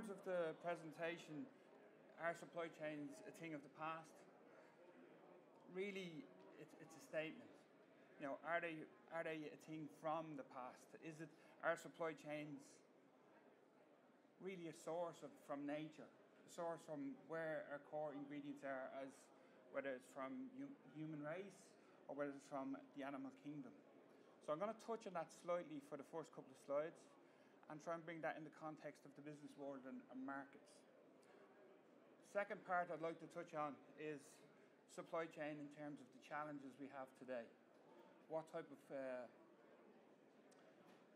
terms of the presentation, our supply chain's a thing of the past. Really, it's, it's a statement. You know, are they are they a thing from the past? Is it our supply chains really a source of from nature, a source from where our core ingredients are, as whether it's from human race or whether it's from the animal kingdom. So I'm going to touch on that slightly for the first couple of slides and try and bring that in the context of the business world and, and markets. Second part I'd like to touch on is supply chain in terms of the challenges we have today. What type of uh,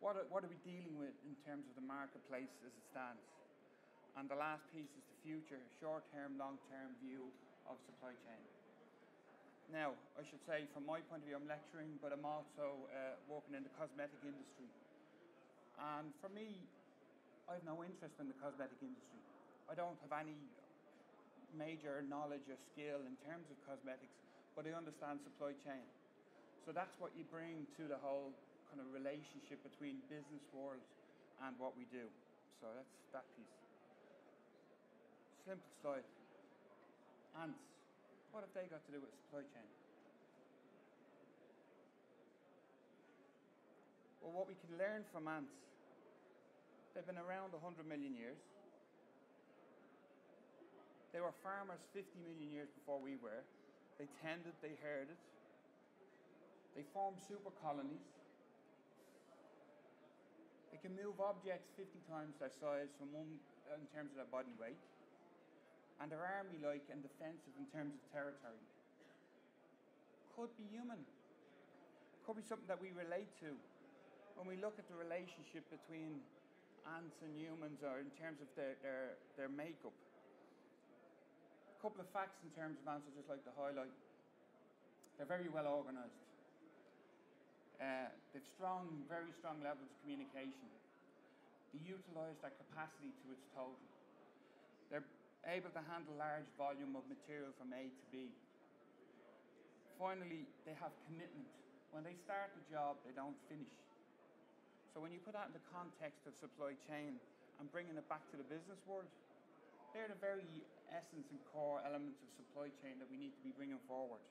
what are, what are we dealing with in terms of the marketplace as it stands? And the last piece is the future, short term, long term view of supply chain. Now, I should say, from my point of view, I'm lecturing, but I'm also uh, working in the cosmetic industry. And for me, I have no interest in the cosmetic industry. I don't have any major knowledge or skill in terms of cosmetics, but I understand supply chain. So that's what you bring to the whole kind of relationship between business world and what we do. So that's that piece. Simple slide. Ants. What have they got to do with supply chain? Well, what we can learn from ants, they've been around 100 million years. They were farmers 50 million years before we were. They tended, they herded. They formed super colonies. They can move objects 50 times their size from one, in terms of their body weight and they're army like and defensive in terms of territory. Could be human. Could be something that we relate to. When we look at the relationship between ants and humans are in terms of their, their, their makeup. A couple of facts in terms of ants I'd just like to highlight. They're very well organised. Uh, they've strong, very strong levels of communication. They utilise their capacity to its total. They're able to handle large volume of material from A to B. Finally, they have commitment. When they start the job, they don't finish. So when you put that in the context of supply chain and bringing it back to the business world, they're the very essence and core elements of supply chain that we need to be bringing forward.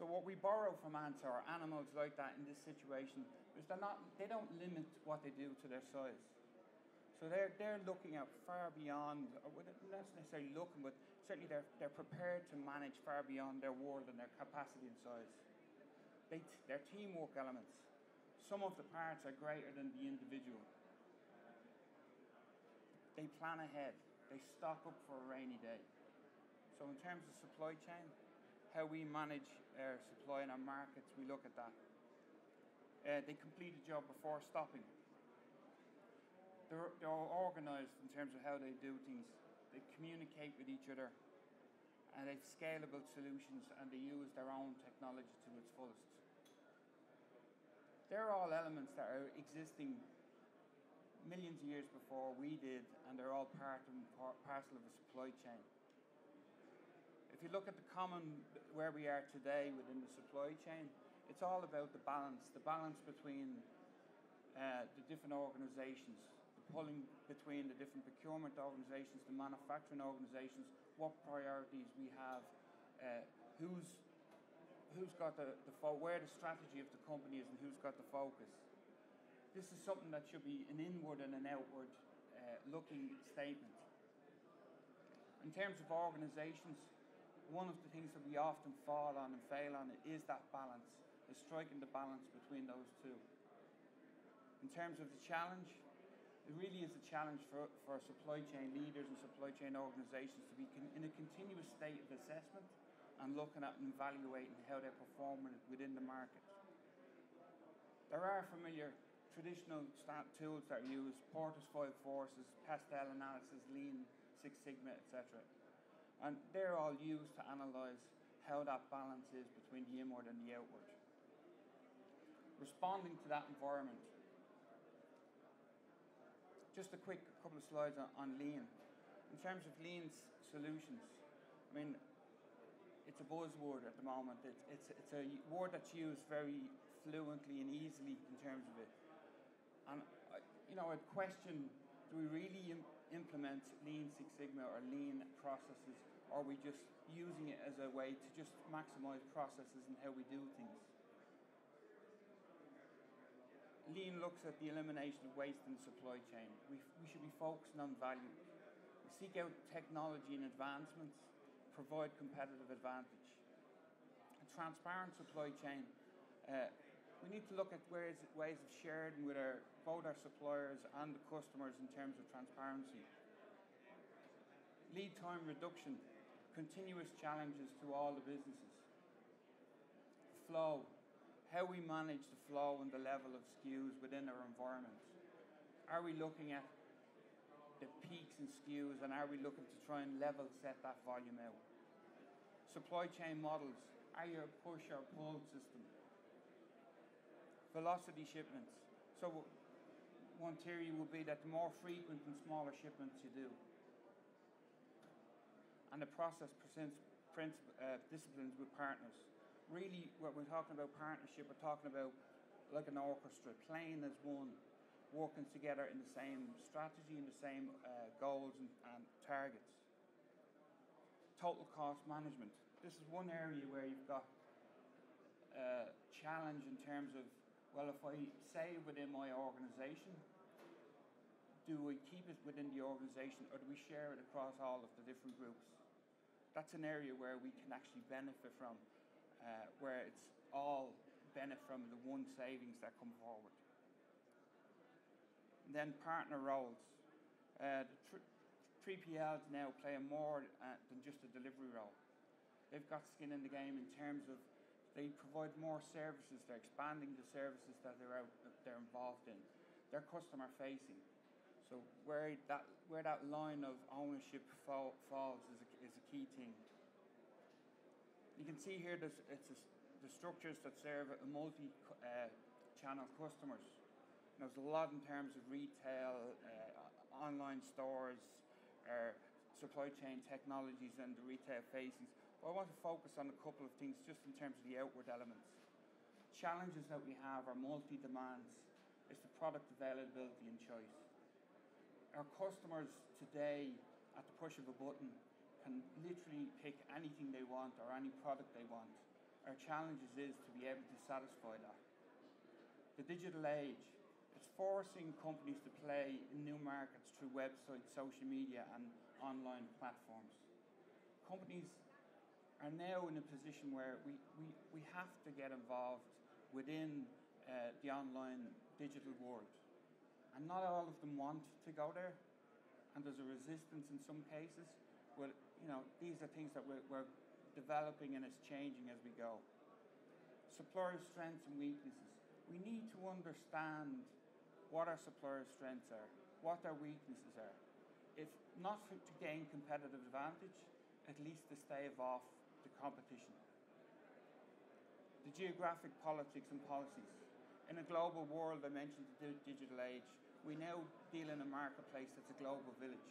So what we borrow from ants or animals like that in this situation is they're not they don't limit what they do to their size. So they're, they're looking out far beyond, uh, or not necessarily looking, but certainly they're, they're prepared to manage far beyond their world and their capacity and size. They, they're teamwork elements. Sum of the parts are greater than the individual. They plan ahead. They stock up for a rainy day. So in terms of supply chain, how we manage our supply in our markets, we look at that. Uh, they complete a job before stopping they're, they're organised in terms of how they do things. They communicate with each other and they've scalable solutions and they use their own technology to its fullest. They're all elements that are existing millions of years before we did and they're all part and parcel of a supply chain. If you look at the common where we are today within the supply chain, it's all about the balance, the balance between uh, the different organizations the pulling between the different procurement organisations, the manufacturing organisations, what priorities we have, uh, who's who's got the, the fo- where the strategy of the company is and who's got the focus. This is something that should be an inward and an outward uh, looking statement. In terms of organisations, one of the things that we often fall on and fail on is that balance, is striking the balance between those two. In terms of the challenge, it really is a challenge for, for supply chain leaders and supply chain organisations to be con- in a continuous state of assessment and looking at and evaluating how they're performing within the market. There are familiar traditional tools that are used, Porter's Five Forces, PESTEL Analysis, Lean, Six Sigma, etc. And they're all used to analyse how that balance is between the inward and the outward. Responding to that environment just a quick couple of slides on, on lean. In terms of lean solutions, I mean, it's a buzzword at the moment. It's, it's, it's a word that's used very fluently and easily in terms of it. And uh, you know, a question, do we really Im- implement Lean Six Sigma or lean processes, or are we just using it as a way to just maximize processes and how we do things? Lean looks at the elimination of waste in the supply chain. We, we should be focusing on value. We seek out technology and advancements, provide competitive advantage. A transparent supply chain. Uh, we need to look at ways, ways of sharing with our, both our suppliers and the customers in terms of transparency. Lead time reduction, continuous challenges to all the businesses. Flow, how we manage the flow and the level of SKUs within our environment. Are we looking at the peaks and SKUs and are we looking to try and level set that volume out? Supply chain models, are you a push or pull system? Velocity shipments. So one theory would be that the more frequent and smaller shipments you do, and the process presents uh, disciplines with partners really, when we're talking about partnership, we're talking about like an orchestra playing as one, working together in the same strategy and the same uh, goals and, and targets. Total cost management. This is one area where you've got a challenge in terms of, well, if I say within my organization, do we keep it within the organization or do we share it across all of the different groups? That's an area where we can actually benefit from uh, where it's all benefit from the one savings that come forward. And then partner roles. Uh, the 3PLs now play a more uh, than just a delivery role. They've got skin in the game in terms of they provide more services. They're expanding the services that they're out, they're involved in. They're customer facing. So where that where that line of ownership fall, falls is a, is a key thing. You can see here this, it's a, the structures that serve multi-channel uh, customers. And there's a lot in terms of retail, uh, online stores, uh, supply chain technologies and the retail facings. But I want to focus on a couple of things just in terms of the outward elements. Challenges that we have are multi-demands. It's the product availability and choice. Our customers today, at the push of a button, can literally pick anything they want or any product they want. Our challenge is to be able to satisfy that. The digital age, it's forcing companies to play in new markets through websites, social media, and online platforms. Companies are now in a position where we, we, we have to get involved within uh, the online digital world. And not all of them want to go there, and there's a resistance in some cases. But you know, these are things that we're, we're developing and it's changing as we go. Supplier strengths and weaknesses. We need to understand what our suppliers' strengths are, what their weaknesses are. If not to gain competitive advantage, at least to stave off the competition. The geographic politics and policies. In a global world, I mentioned the digital age, we now deal in a marketplace that's a global village.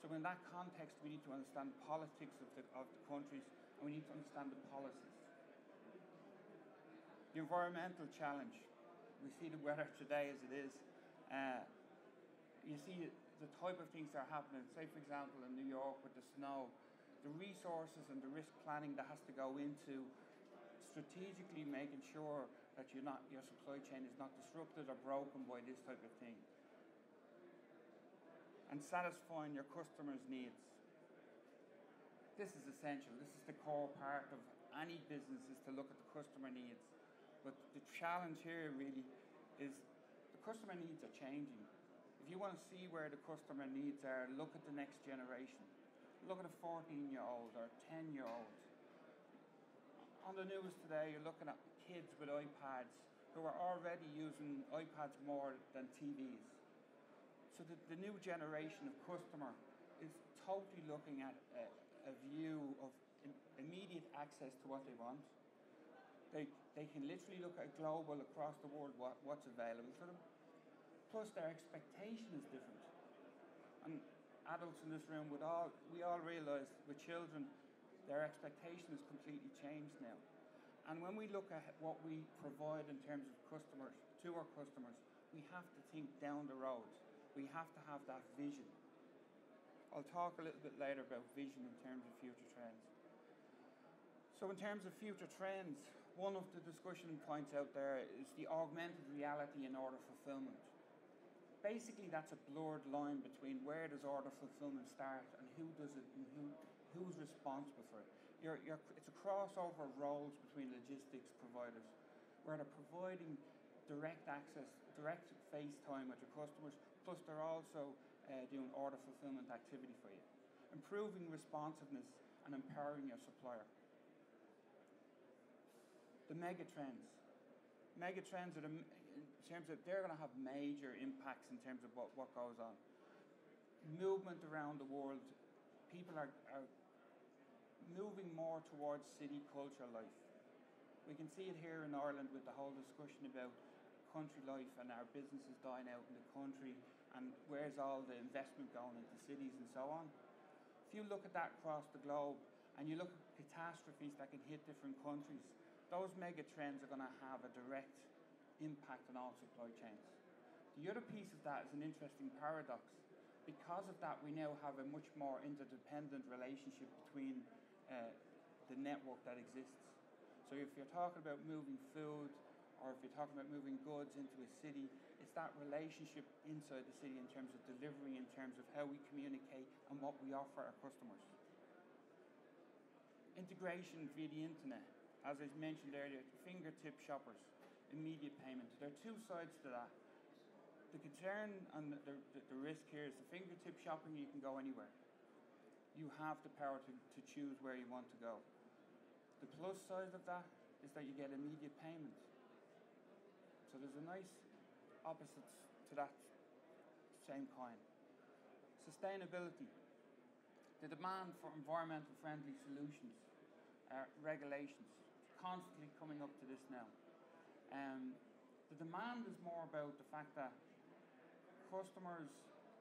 So in that context, we need to understand the politics of the, of the countries and we need to understand the policies. The environmental challenge. We see the weather today as it is. Uh, you see the type of things that are happening, say for example in New York with the snow, the resources and the risk planning that has to go into strategically making sure that you're not, your supply chain is not disrupted or broken by this type of thing and satisfying your customers' needs. This is essential. This is the core part of any business is to look at the customer needs. But the challenge here really is the customer needs are changing. If you want to see where the customer needs are, look at the next generation. Look at a 14 year old or 10 year old. On the news today, you're looking at kids with iPads who are already using iPads more than TVs. So the, the new generation of customer is totally looking at a, a view of immediate access to what they want. They, they can literally look at global across the world what, what's available to them. Plus their expectation is different. And adults in this room would all we all realise with children their expectation has completely changed now. And when we look at what we provide in terms of customers to our customers, we have to think down the road. We have to have that vision. I'll talk a little bit later about vision in terms of future trends. So, in terms of future trends, one of the discussion points out there is the augmented reality in order fulfillment. Basically, that's a blurred line between where does order fulfillment start and who does it and who, who's responsible for it. You're, you're, it's a crossover of roles between logistics providers where they're providing direct access, direct face time with your customers, plus they're also uh, doing order fulfillment activity for you, improving responsiveness and empowering your supplier. The megatrends. Megatrends are the, in terms of they're going to have major impacts in terms of what, what goes on. Movement around the world, people are, are moving more towards city culture life. We can see it here in Ireland with the whole discussion about country life and our businesses dying out in the country and where's all the investment going into cities and so on. If you look at that across the globe and you look at catastrophes that can hit different countries, those mega trends are going to have a direct impact on all supply chains. The other piece of that is an interesting paradox. Because of that, we now have a much more interdependent relationship between uh, the network that exists. So if you're talking about moving food, or if you're talking about moving goods into a city, it's that relationship inside the city in terms of delivery, in terms of how we communicate and what we offer our customers. Integration via the internet, as I mentioned earlier, fingertip shoppers, immediate payment. There are two sides to that. The concern and the, the, the risk here is the fingertip shopping, you can go anywhere. You have the power to, to choose where you want to go. The plus side of that is that you get immediate payment. So there's a nice opposite to that same coin. Sustainability. The demand for environmental friendly solutions, uh, regulations, constantly coming up to this now. Um, the demand is more about the fact that customers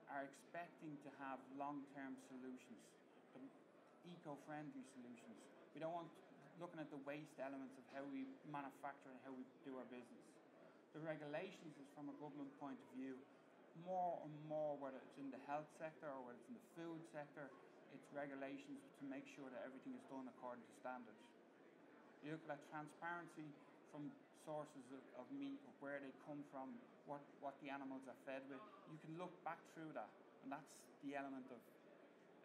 are expecting to have long-term solutions, eco-friendly solutions. We don't want looking at the waste elements of how we manufacture and how we do our business the regulations is from a government point of view more and more whether it's in the health sector or whether it's in the food sector it's regulations to make sure that everything is done according to standards you look at transparency from sources of, of meat of where they come from what, what the animals are fed with you can look back through that and that's the element of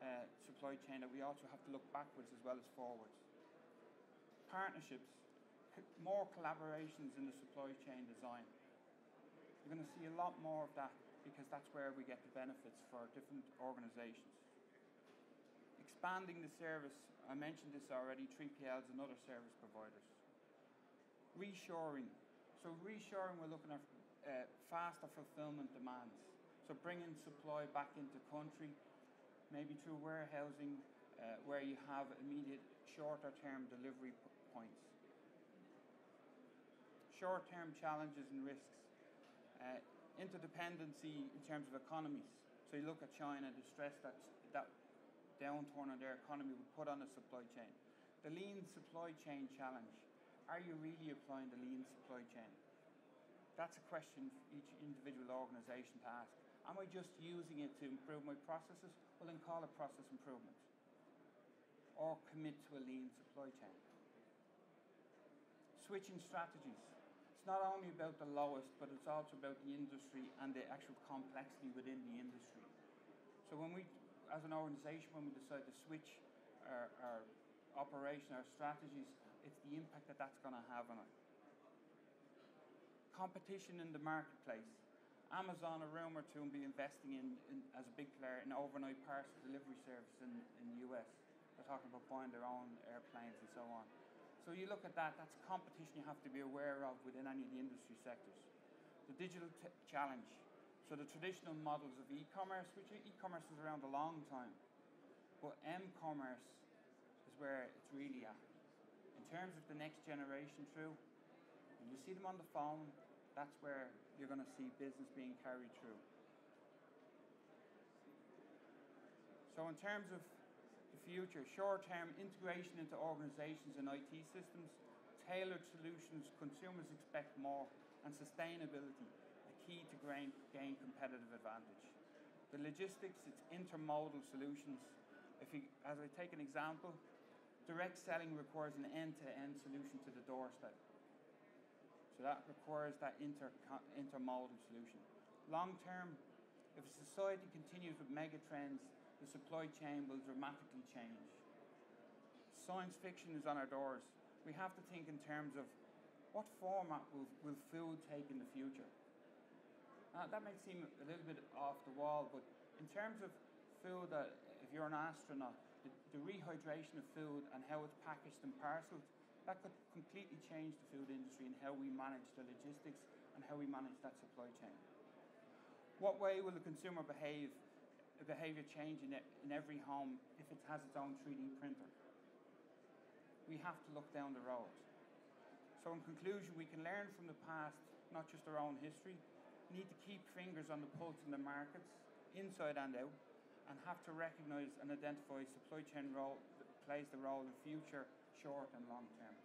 uh, supply chain that we also have to look backwards as well as forwards partnerships more collaborations in the supply chain design. You're going to see a lot more of that because that's where we get the benefits for different organizations. Expanding the service, I mentioned this already, 3PLs and other service providers. Reshoring. So reshoring, we're looking at uh, faster fulfillment demands. So bringing supply back into country, maybe through warehousing, uh, where you have immediate shorter term delivery points short term challenges and risks, uh, interdependency in terms of economies. So you look at China, the stress that that downturn on their economy would put on the supply chain. The lean supply chain challenge. Are you really applying the lean supply chain? That's a question for each individual organization to ask. Am I just using it to improve my processes? Well, then call it process improvement. Or commit to a lean supply chain. Switching strategies It's not only about the lowest, but it's also about the industry and the actual complexity within the industry. So when we, as an organisation, when we decide to switch our, our operation, our strategies, it's the impact that that's going to have on it. Competition in the marketplace. Amazon, a rumour to be investing in, in, as a big player in overnight parcel delivery service in, in the US. They're talking about buying their own airplanes and so on. So you look at that, that's competition you have to be aware of within any of the industry sectors. The digital challenge. So the traditional models of e-commerce, which e-commerce is around a long time, but m-commerce is where it's really at. In terms of the next generation through, when you see them on the phone, that's where you're going to see business being carried through. So in terms of the future, short-term integration into organizations and IT systems, tailored solutions, consumers expect more, and sustainability, key to gain, gain competitive advantage. The logistics, it's intermodal solutions. If you, as I take an example, direct selling requires an end-to-end solution to the doorstep. So that requires that inter, intermodal solution. Long term, if society continues with mega trends, the supply chain will dramatically change. Science fiction is on our doors. We have to think in terms of what format will, will food take in the future. Uh, that may seem a little bit off the wall, but in terms of food, uh, if you're an astronaut, the, the rehydration of food and how it's packaged and parcelled that could completely change the food industry and how we manage the logistics and how we manage that supply chain. What way will the consumer behave, behavior change in, it, in every home if it has its own 3D printer? We have to look down the road. So in conclusion, we can learn from the past, not just our own history. Need to keep fingers on the pulse in the markets, inside and out, and have to recognise and identify supply chain role that plays the role in future short and long term.